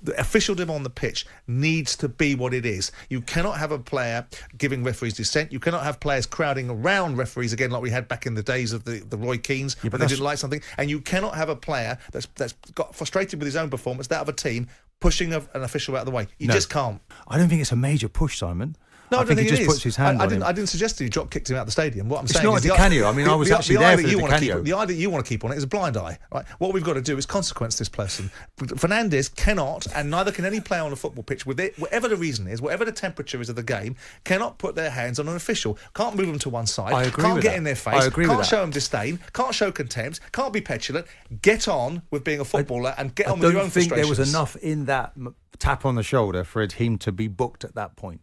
the officialdom on the pitch needs to be what it is. You cannot have a player giving referees dissent. You cannot have players crowding around referees again, like we had back in the days of the, the Roy Keanes Yeah, but when they didn't like something. And you cannot have a player that's that's got frustrated with his own performance, that of a team, pushing a, an official out of the way. You No. just can't. I don't think it's a major push, Simon. No, I, I think don't he think just it puts is. his hand I, I on didn't. him. I didn't suggest he drop kicked him out of the stadium. What I'm It's saying not is a the. I mean, I was the, actually the there for that the you want to keep, the eye that you want to keep on it is a blind eye. Right? What we've got to do is consequence this person. Fernandes cannot, and neither can any player on a football pitch, with it, whatever the reason is, whatever the temperature is of the game, cannot put their hands on an official. Can't move them to one side. I agree Can't get that. in their face. I agree can't that. show them disdain. Can't show contempt. Can't be petulant. Get on with being a footballer and get on with your own. I don't think there was enough in that tap on the shoulder for him to be booked at that point.